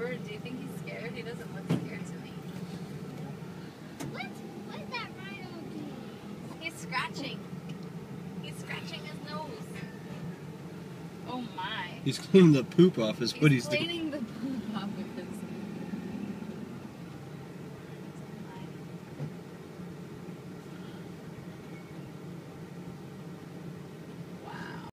bird. Do you think he's scared? He doesn't look scared to me. What? What is that rhino doing? He's scratching. He's scratching his nose. Oh my. He's cleaning the poop off is what he's doing. cleaning the poop.